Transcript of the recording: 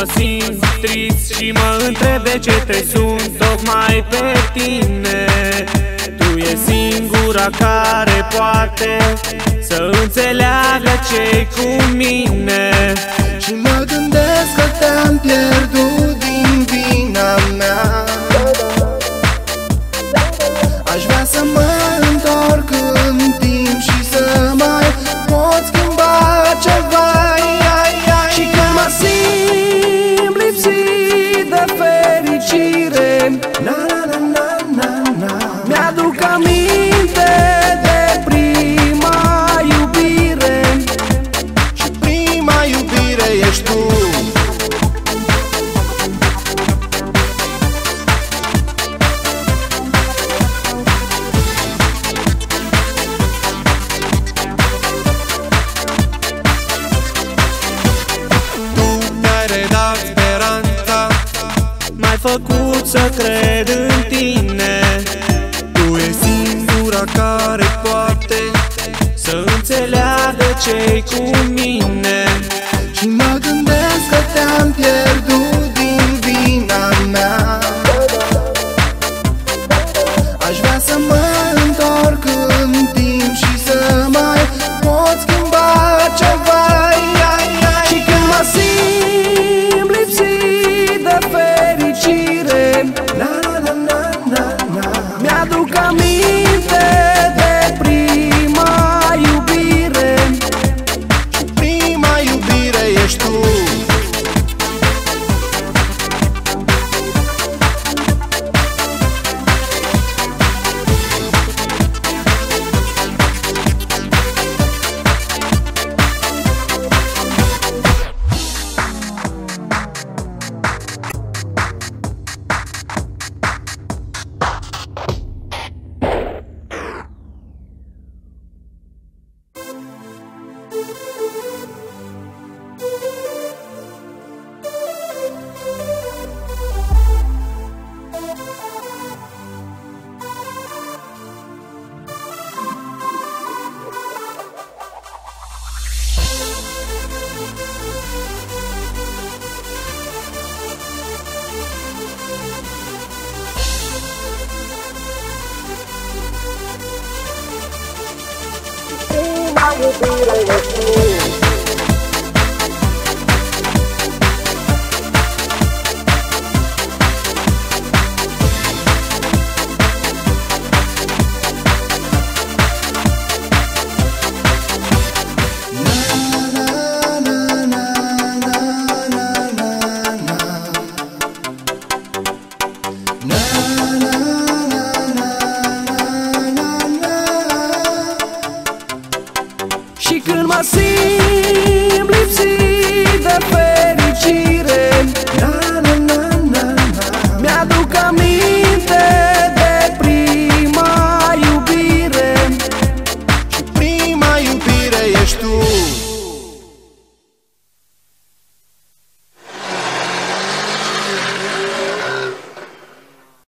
Mă simt trist și mă întreb de ce te sun Tocmai pe tine. Tu e singura care poate Să înțeleagă ce cu mine. Și mă gândesc că fericire Na, făcut să cred în tine. Tu e singura care poate Să înțeleagă ce cu mine. Și mă gândesc că te-am pierdut din vina mea. Aș vrea să mă întorc în timp și să mai na na Și când mă simt lipsit de fericire